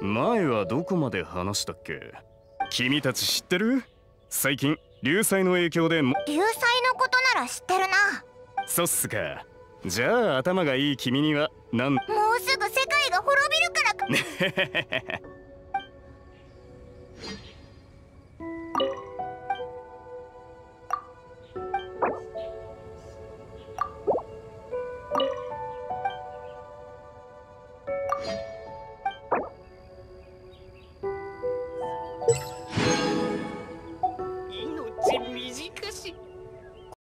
前はどこまで話したっけ？君たち知ってる？最近流災の影響でも流災のことなら知ってるな。そっすか。じゃあ頭がいい君にはなんもうすぐ世界が滅びるからか